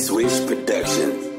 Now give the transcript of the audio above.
Switch Production.